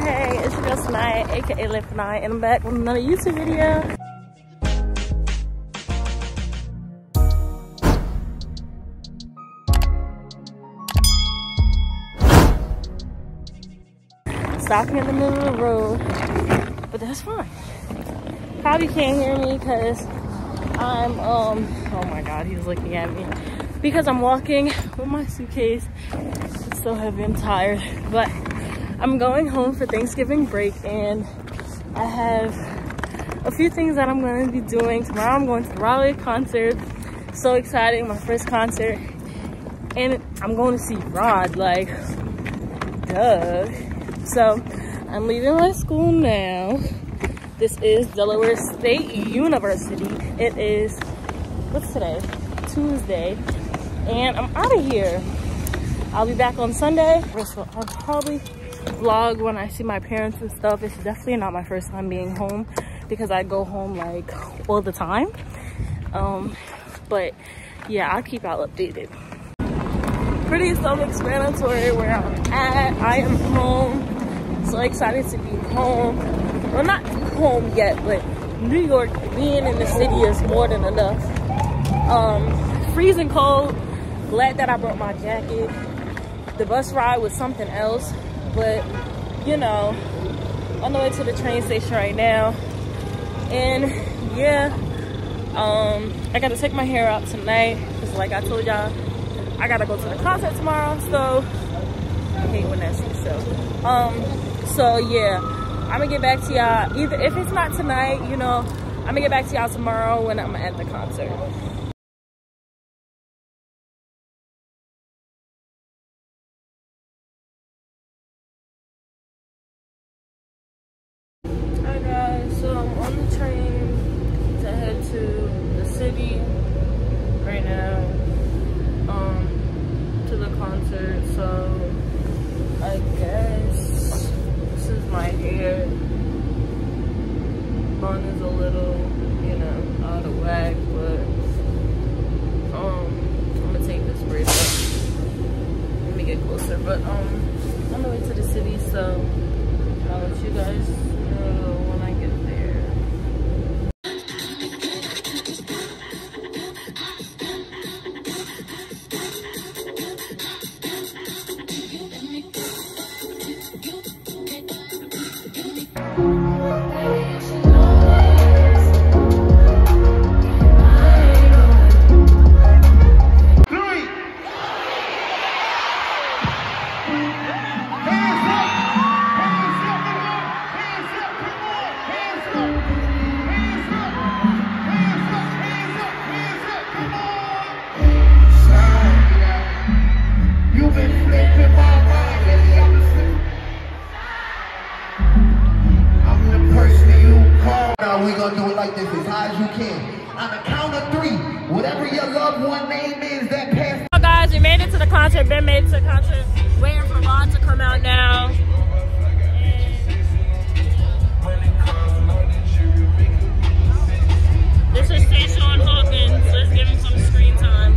hey, it's your girl tonight, aka Lip Night, and I'm back with another YouTube video. Stopping in the middle of the road, but that's fine. Probably can't hear me because I'm, um, oh my god, he's looking at me. Because I'm walking with my suitcase. It's so heavy, I'm tired. But I'm going home for Thanksgiving break and I have a few things that I'm going to be doing. Tomorrow I'm going to the Raleigh concert. So exciting, my first concert. And I'm going to see Rod, like, duh. So I'm leaving my school now. This is Delaware State University. It is, what's today? Tuesday. And I'm out of here. I'll be back on Sunday. I'll probably vlog when I see my parents and stuff. It's definitely not my first time being home because I go home like all the time. Um, but yeah, I'll keep y'all updated. Pretty self-explanatory where I'm at. I am home. So excited to be home. Well, not home yet, but New York, being in the city is more than enough. Um, freezing cold. Glad that I brought my jacket. The bus ride was something else, but you know, on the way to the train station right now. And yeah, um, I gotta take my hair out tonight because, like I told y'all, I gotta go to the concert tomorrow. So I hate when that's so. Um, so yeah. I'm gonna get back to y'all either if it's not tonight, you know, I'm gonna get back to y'all tomorrow when I'm at the concert. Right now, um, to the concert. So I guess this is my hair. Bun is a little, you know, out of whack, but um, I'm gonna take this braid up. Let me get closer, but um, on the way to the city, so I'll let you guys know name guys, we made it to the concert. Ben made it to the concert. Waiting for Rod to come out now. This is Tayshawn Hawkins. Let's give him some screen time.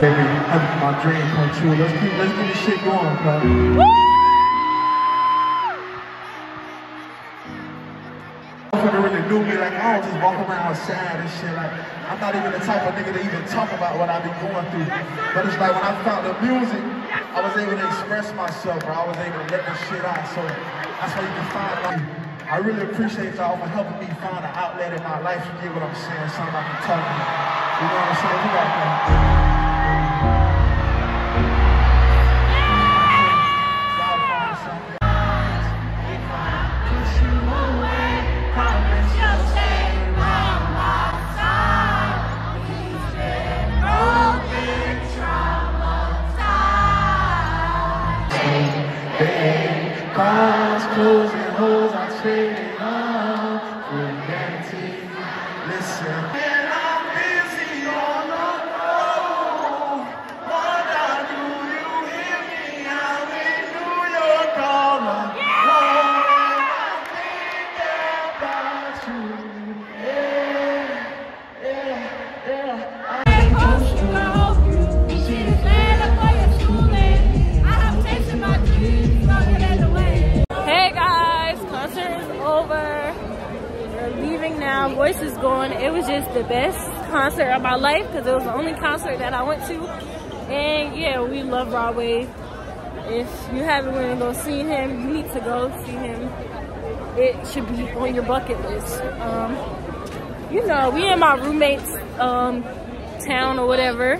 Baby, that's my dream come true. Let's keep, let's get this shit going, bro. Motherfucker really knew me, like I don't just walk around sad and shit. Like I'm not even the type of nigga to even talk about what I've been going through. But it's like when I found the music, I was able to express myself, bro. I was able to let this shit out. So that's why you can find like I really appreciate y'all for helping me find an outlet in my life. You get what I'm saying? Something I can talk about. You know what I'm saying? You got that. It was just the best concert of my life because it was the only concert that I went to. And yeah, we love Rod Wave. If you haven't went and go see him, you need to go see him. It should be on your bucket list. Um, you know, we in my roommate's um, town or whatever.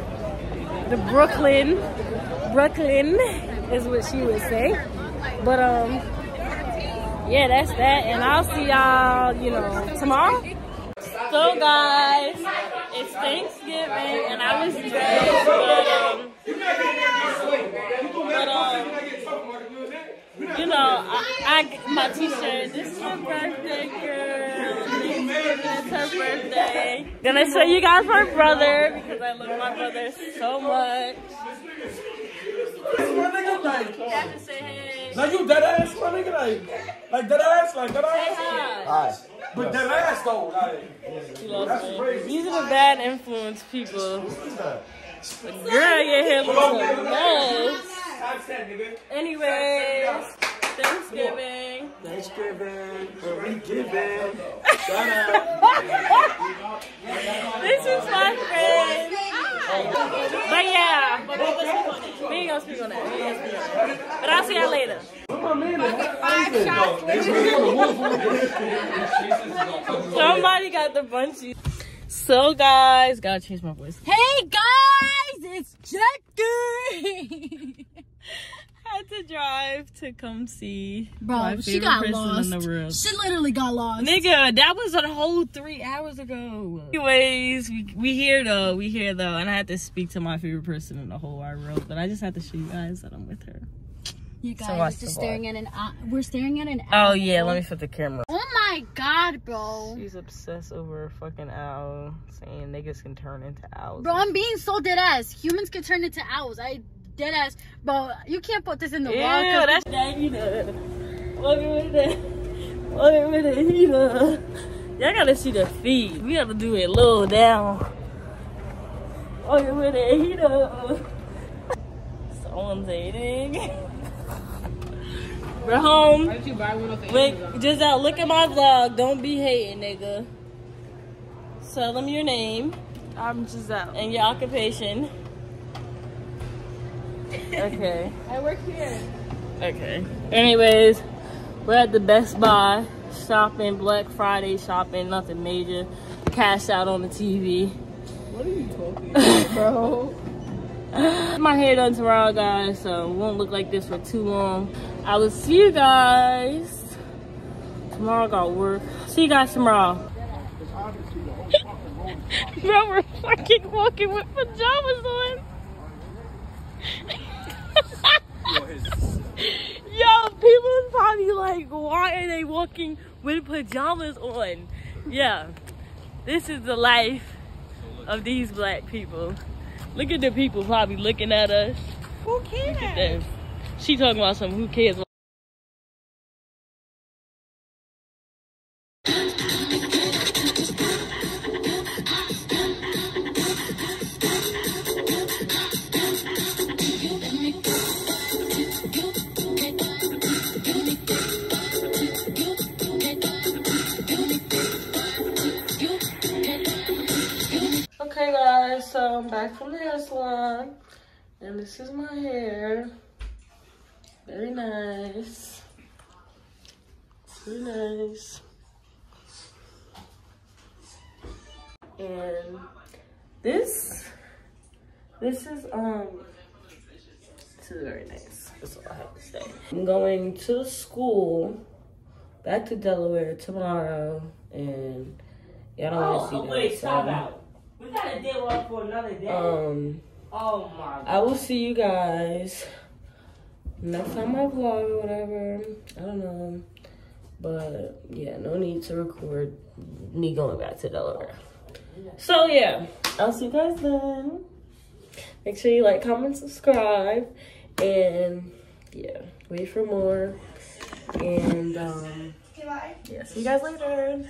The Brooklyn, Brooklyn is what she would say. But um, yeah, that's that. And I'll see y'all, you know, tomorrow. So guys, it's Thanksgiving and I was dressed, but um, but um, you know, I, I my t-shirt. This is my birthday, girl. It's her birthday. Gonna show you guys my brother because I love my brother so much. My like, You have to say hey. like you dead ass, my nigga, like, like dead ass, like dead ass, hi. But dead ass though, like, That's crazy. These are the bad influence people. But girl, your hair looks nice. Anyways, Thanksgiving. Thanksgiving, we giving, This is my friend. But yeah, but we ain't gonna speak on that. We ain't gonna speak on that. But I'll see y'all later. Somebody got the bunchies. So guys, gotta change my voice. Hey guys, it's Jackie. Had to drive to come see Bro, my she favorite got person lost. in the world. She literally got lost. Nigga, that was a whole three hours ago. Anyways, we, we here though. We here though, and I had to speak to my favorite person in the whole wide world. But I just had to show you guys that I'm with her. You So guys watch just staring at an. Uh, we're staring at an. Owl. Oh yeah, let me flip the camera. Oh my god, bro. She's obsessed over a fucking owl, saying niggas can turn into owls. Bro, I'm being so dead ass. Humans can turn into owls. I dead ass. Bro, you can't put this in the Ew, wall. 'cause- that's Daddy the Walking with the walking with the heater. Y'all gotta see the feet. We gotta do it low down. Walking with the heater. Someone's eating. We're home. Why did you buy one of the Wait, just out. Look at my vlog. Don't be hating, nigga. Tell them your name I'm Giselle. and your occupation. Okay. I work here. Okay. Anyways, we're at the Best Buy shopping, Black Friday shopping, nothing major. Cash out on the TV. What are you talking about, bro? My hair done tomorrow, guys, so it won't look like this for too long. I will see you guys tomorrow. I got work. See you guys tomorrow. Bro, we're fucking walking with pajamas on. Yo, people is probably like, why are they walking with pajamas on? Yeah, this is the life of these black people. Look at the people probably looking at us. Who cares? Look at them. She talking about some who cares. Okay guys, so I'm back from the hair salon and this is my hair. Very nice. Very nice. And this this is um this is very nice. That's all I have to say. I'm going to school back to Delaware tomorrow and y'all don't want to see that. wait, stop so- out. We got a deal up for another day. Um, oh my I will see you guys next time I vlog or whatever. I don't know. But yeah, no need to record me going back to Delaware. So yeah, I'll see you guys then. Make sure you like, comment, subscribe, and yeah, wait for more. And um, yeah, see you guys later.